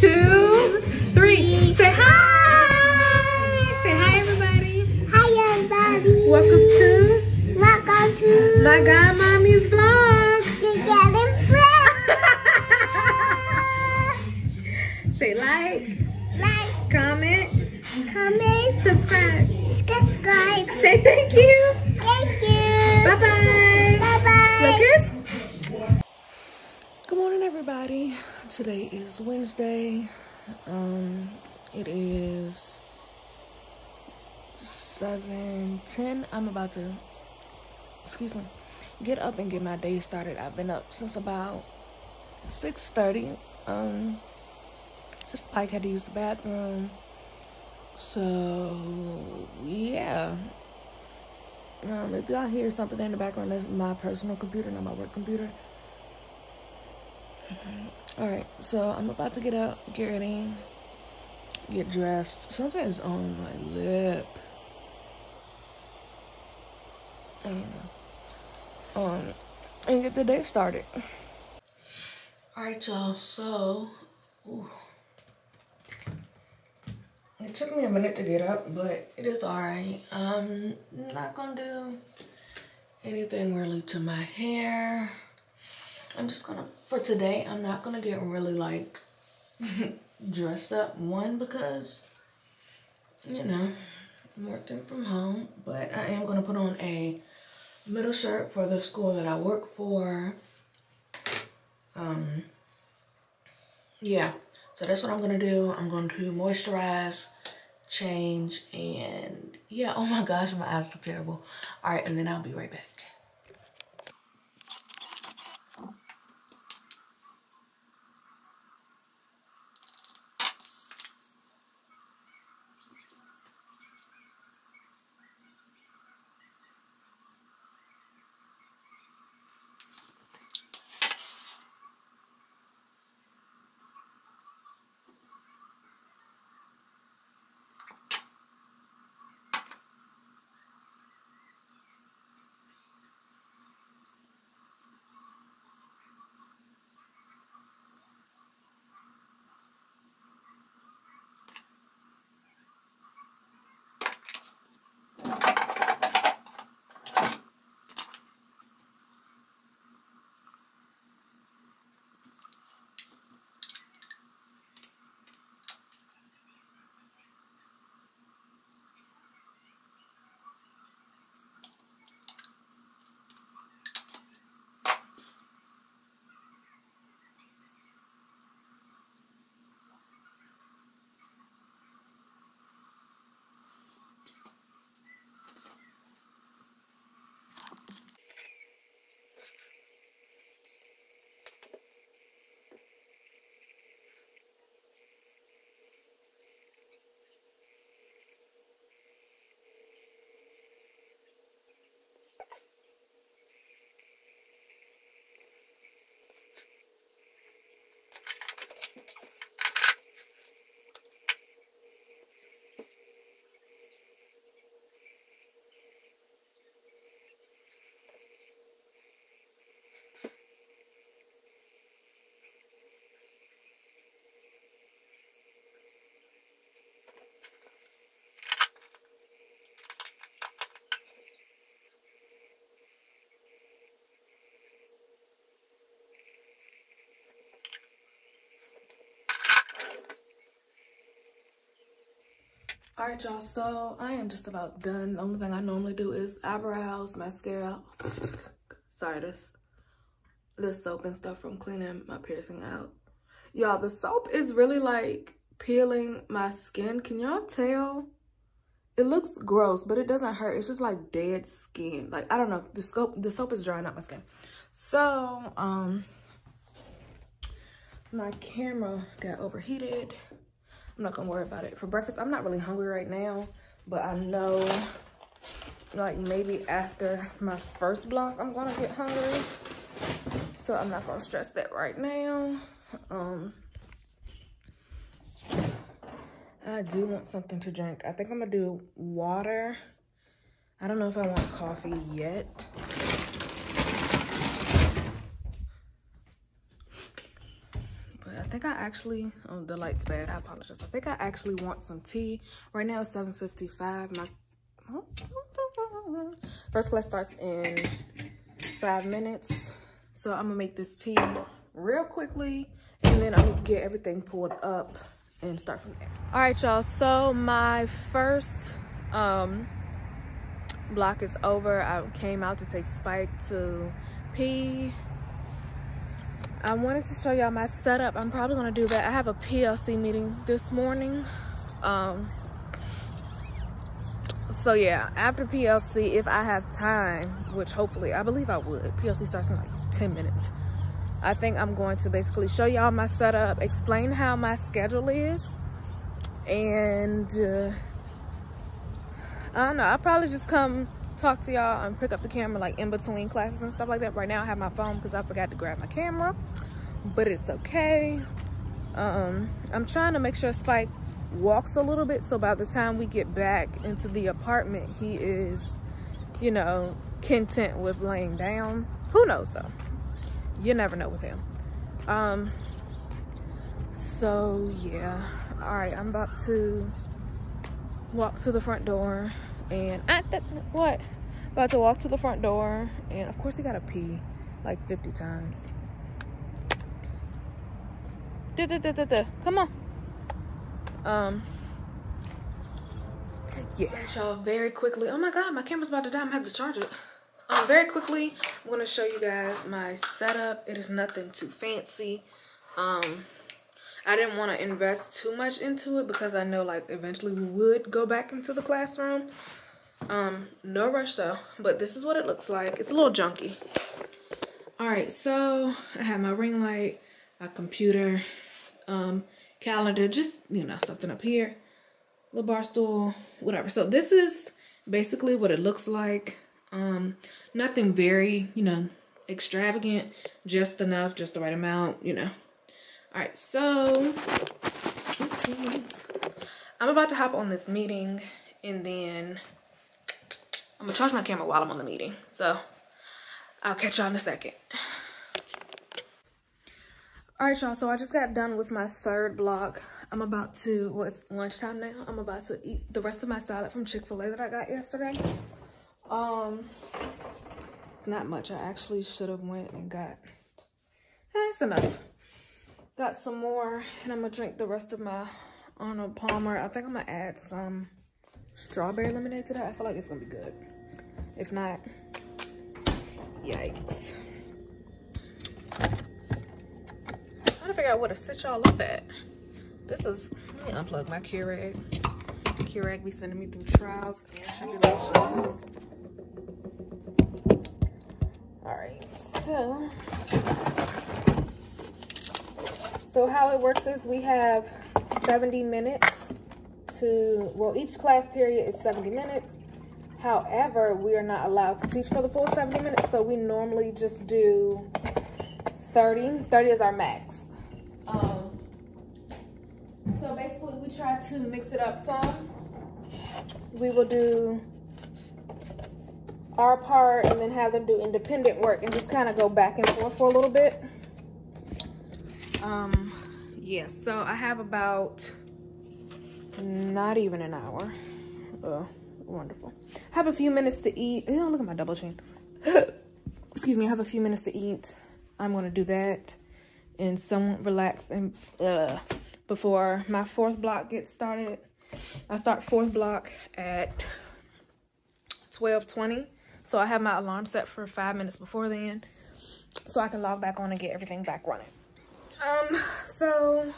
two, three. Say hi. Say hi, everybody. Hi everybody. Welcome to Welcome to my godmommy's vlog. the Garden Vlog. Say like, Like, comment, comment, subscribe. subscribe. Say thank you. Everybody. Today is Wednesday. Um, it is seven ten. I'm about to, excuse me, get up and get my day started. I've been up since about six thirty. Um, Spike had to use the bathroom, so yeah. Um, if y'all hear something in the background, that's my personal computer, not my work computer. All right, so I'm about to get up, get ready, get dressed. Something is on my lip. And, um, and get the day started. All right, y'all. So, ooh. it took me a minute to get up, but it is all right. I'm not gonna do anything really to my hair. I'm just gonna, for today, I'm not gonna get really like dressed up. One, because, you know, I'm working from home, but I am gonna put on a middle shirt for the school that I work for. Um, yeah, so that's what I'm gonna do. I'm going to moisturize, change, and yeah, oh my gosh, my eyes look terrible. All right, and then I'll be right back. All right, y'all. So I am just about done. The only thing I normally do is eyebrows, mascara. Sorry, this this soap and stuff from cleaning my piercing out. Y'all, the soap is really like peeling my skin. Can y'all tell? It looks gross, but it doesn't hurt. It's just like dead skin. Like I don't know. The soap the soap is drying out my skin. So um, my camera got overheated. I'm not gonna worry about it. For breakfast, I'm not really hungry right now, but I know like maybe after my first block, I'm gonna get hungry. So I'm not gonna stress that right now. Um, I do want something to drink. I think I'm gonna do water. I don't know if I want coffee yet. I think I actually, oh, the light's bad. I apologize. I think I actually want some tea. Right now it's 7.55. My first class starts in five minutes. So I'm gonna make this tea real quickly and then I'm gonna get everything pulled up and start from there. All right, y'all. So my first um, block is over. I came out to take Spike to pee. I wanted to show y'all my setup. I'm probably gonna do that. I have a PLC meeting this morning. Um, so yeah, after PLC, if I have time, which hopefully, I believe I would. PLC starts in like 10 minutes. I think I'm going to basically show y'all my setup, explain how my schedule is, and uh, I don't know, I'll probably just come talk to y'all and pick up the camera like in between classes and stuff like that. Right now I have my phone because I forgot to grab my camera, but it's okay. Um, I'm trying to make sure Spike walks a little bit so by the time we get back into the apartment, he is, you know, content with laying down. Who knows though? you never know with him um so yeah all right i'm about to walk to the front door and I, that, what? About to walk to the front door. And of course he gotta pee like 50 times. Duh, duh, duh, duh, duh. come on. Um. Yeah. Y'all very quickly. Oh my god my camera's about to die. I'm gonna have to charge it. Um, very quickly, I'm to show you guys my setup. It is nothing too fancy. Um, I didn't want to invest too much into it because I know like eventually we would go back into the classroom. Um, no rush though, but this is what it looks like. It's a little junky. All right, so I have my ring light, my computer, um, calendar, just, you know, something up here, little bar stool, whatever. So this is basically what it looks like. Um, nothing very, you know, extravagant, just enough, just the right amount, you know. All right, so oops, I'm about to hop on this meeting and then I'm gonna charge my camera while I'm on the meeting. So I'll catch y'all in a second. All right, y'all, so I just got done with my third block. I'm about to, well, it's lunchtime now. I'm about to eat the rest of my salad from Chick-fil-A that I got yesterday. Um, it's not much. I actually should have went and got, that's eh, enough. Got some more and I'm gonna drink the rest of my Arnold Palmer. I think I'm gonna add some strawberry lemonade to that. I feel like it's gonna be good. If not, yikes. I'm trying to figure out where to sit y'all up at. This is, let me unplug my Keurig. Keurig be sending me through trials and tribulations. All right, so so how it works is we have 70 minutes to well each class period is 70 minutes. However we are not allowed to teach for the full 70 minutes so we normally just do 30 30 is our max. Um, so basically we try to mix it up some. We will do our part and then have them do independent work and just kind of go back and forth for a little bit. Um, yeah, so I have about not even an hour. Oh, wonderful. Have a few minutes to eat. Oh, look at my double chin. Excuse me, I have a few minutes to eat. I'm to do that and somewhat relax and uh, before my fourth block gets started. I start fourth block at 1220 so I have my alarm set for five minutes before then so I can log back on and get everything back running. Um, so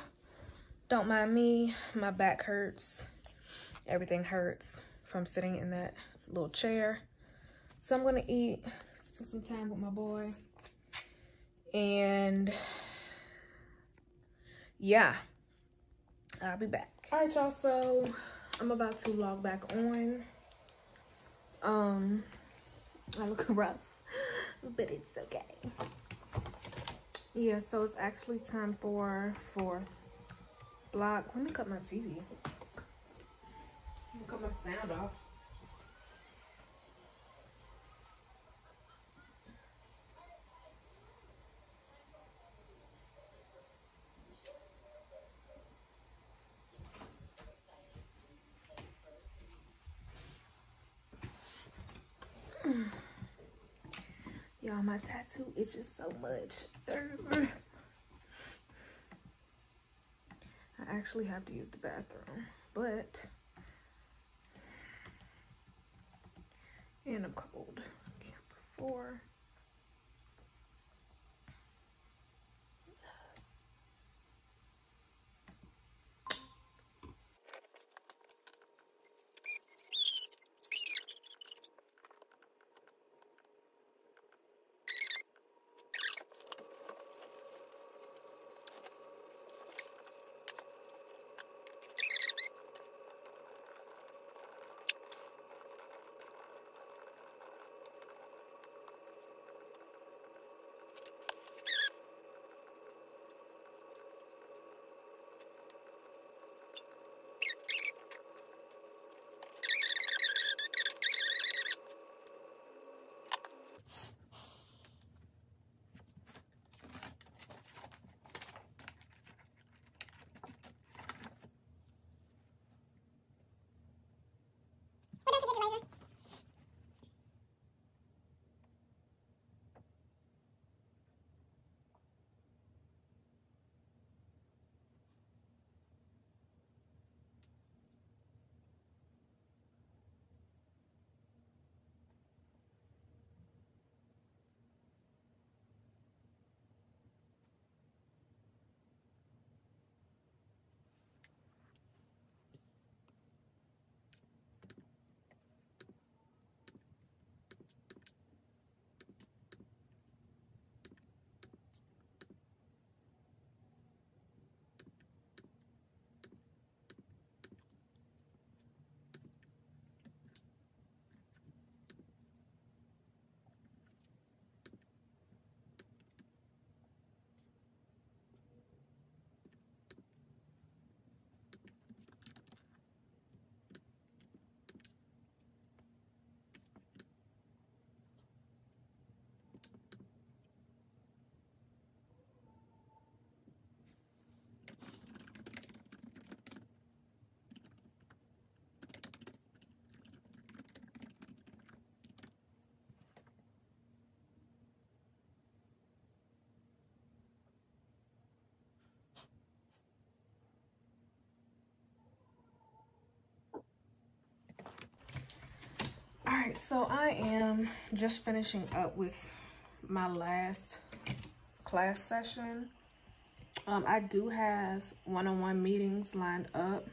don't mind me, my back hurts. Everything hurts from sitting in that little chair. So I'm gonna eat, spend some time with my boy. And yeah, I'll be back. All right, y'all, so I'm about to log back on. Um, I look rough, but it's okay. Yeah, so it's actually time for fourth block. Let me cut my TV. Let me cut my sound off. Y'all, my tattoo is just so much. I actually have to use the bathroom, but and I'm cold. Camper four. Right, so I am just finishing up with my last class session. Um, I do have one-on-one -on -one meetings lined up.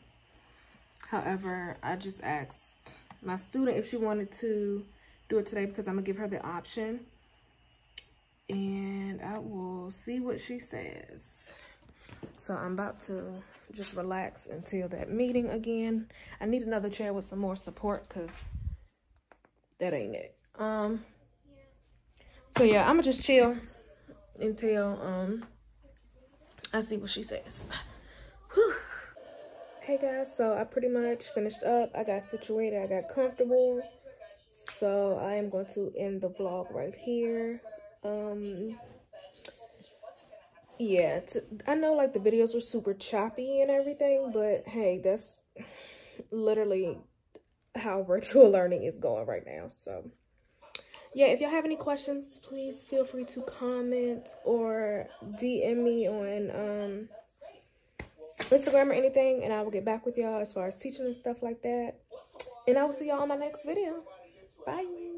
However, I just asked my student if she wanted to do it today because I'm gonna give her the option. And I will see what she says. So I'm about to just relax until that meeting again. I need another chair with some more support because that ain't it. Um, so yeah, I'm gonna just chill until um I see what she says. Whew. Hey guys, so I pretty much finished up. I got situated, I got comfortable. So I am going to end the vlog right here. Um, yeah, I know like the videos were super choppy and everything, but hey, that's literally how virtual learning is going right now. So yeah, if y'all have any questions, please feel free to comment or DM me on um, Instagram or anything, and I will get back with y'all as far as teaching and stuff like that. And I will see y'all on my next video. Bye.